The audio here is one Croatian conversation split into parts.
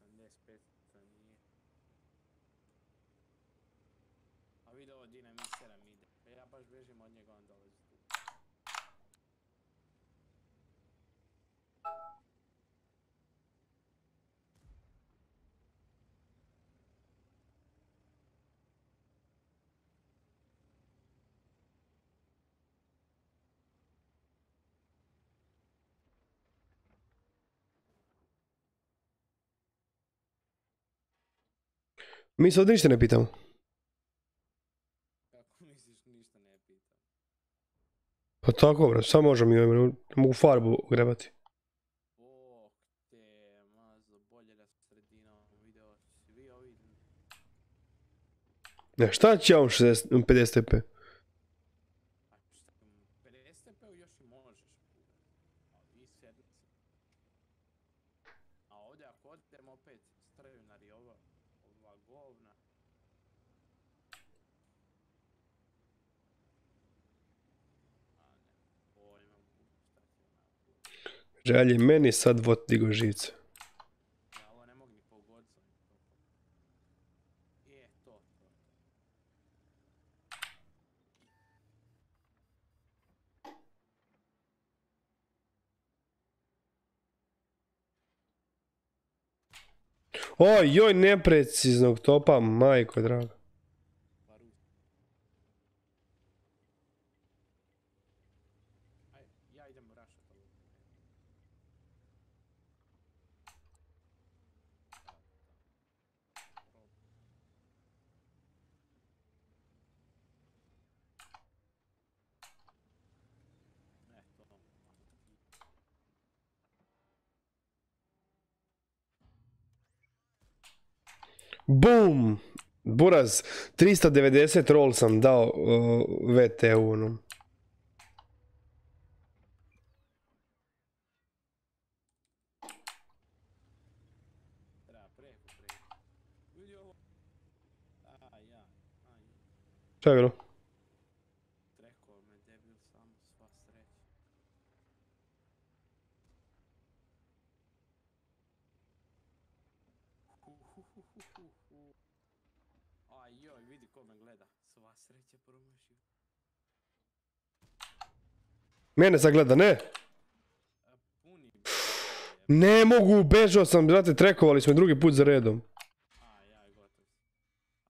85 to nije. A vidi ovo dinamisera mi ide. Ja baš bežim od njega, on dolazi Mi se ovdje ništa ne pitamo. Kako misliš, ništa ne pitam. Pa tako, brate, sad možemo mi, ne mogu farbu grebati. Bog te, mazo, bolje da su sredinom video, svi ovi... Ne, šta će ja on 60, 50 TP? A šta, 50 TP još i možeš. Vi sedmice. A ovdje ako odem opet strjunar i ova, ova govna. Meni sad vot digo živce. Ja ovo ne mogu ni pogoditi s ovim topom. Je, to, to, to. Oj, joj, nepreciznog topa, majko draga. Baru. Aj, ja idem rašat ovo. Ne, to. Bum! Buraz, 390 roll sam dao uh, VT-u onom. Šta je bilo? Trekao me debil samo sva sreća. Huhuhuhuhu. Aj joj, vidi ko me gleda. Sva sreća promašio. Mene sad gleda, ne? Puni. Ne mogu, bežao sam, brate, trekovali smo drugi put za redom. A, ja, gotov.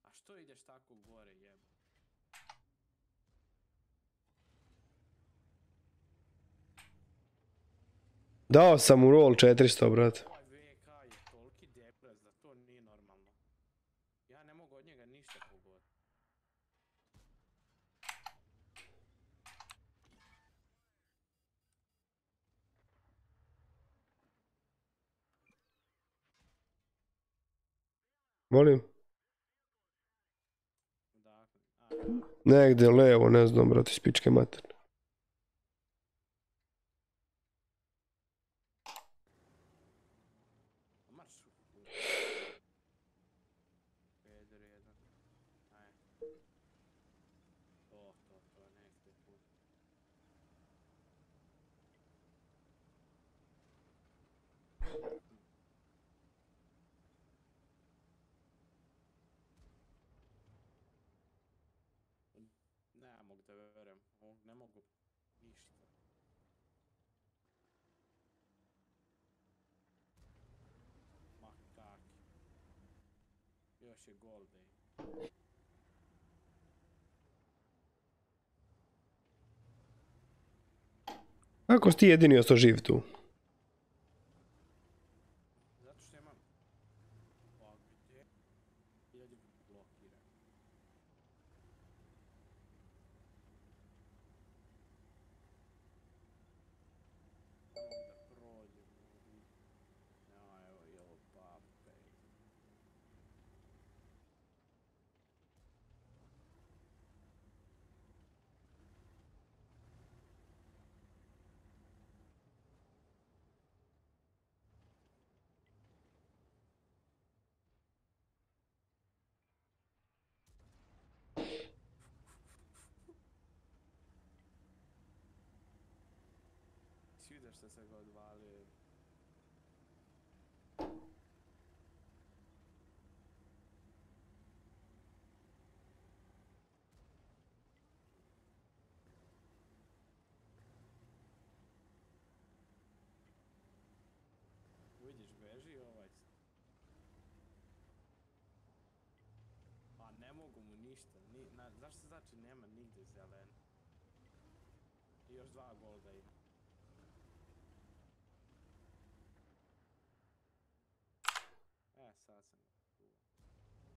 A što ideš tako gore, jebo? Dao sam mu roll 400, brate. Ovaj VK je toliki depres da to nije normalno. Ja ne mogu od njega ništa pogoditi. Molim? Negdje levo, ne znam, brate, iz pičke materne. a marš. Peder jedan. Aj. To, to, to, nek te put. Ne mogu ništa. Ma kaki. Još je gol day. Kako si ti jedini ostao živ tu? Što se god vali. Vidiš, beži ovaj. Pa ne mogu mu ništa. Ni, na, zašto znači nema nigdje Zelene I još dva golda ima.